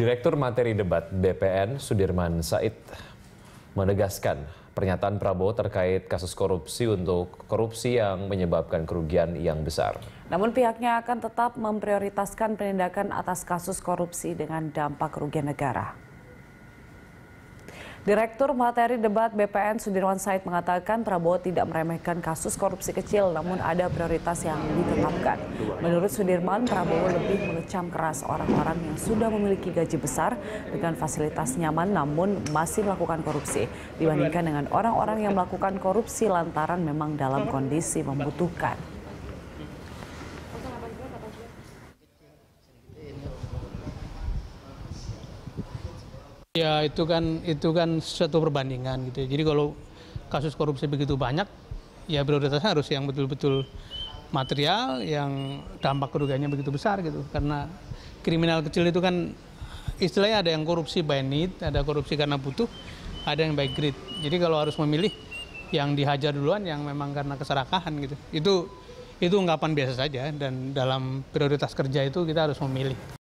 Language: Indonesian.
Direktur Materi Debat BPN Sudirman Said menegaskan pernyataan Prabowo terkait kasus korupsi untuk korupsi yang menyebabkan kerugian yang besar. Namun pihaknya akan tetap memprioritaskan penindakan atas kasus korupsi dengan dampak kerugian negara. Direktur Materi Debat BPN Sudirman Said mengatakan Prabowo tidak meremehkan kasus korupsi kecil namun ada prioritas yang ditetapkan. Menurut Sudirman, Prabowo lebih mengecam keras orang-orang yang sudah memiliki gaji besar dengan fasilitas nyaman namun masih melakukan korupsi dibandingkan dengan orang-orang yang melakukan korupsi lantaran memang dalam kondisi membutuhkan. Ya itu kan itu kan suatu perbandingan gitu. Ya. Jadi kalau kasus korupsi begitu banyak, ya prioritasnya harus yang betul-betul material yang dampak kerugiannya begitu besar gitu. Karena kriminal kecil itu kan istilahnya ada yang korupsi by need, ada korupsi karena butuh, ada yang by greed. Jadi kalau harus memilih yang dihajar duluan yang memang karena keserakahan gitu. Itu itu ungkapan biasa saja dan dalam prioritas kerja itu kita harus memilih.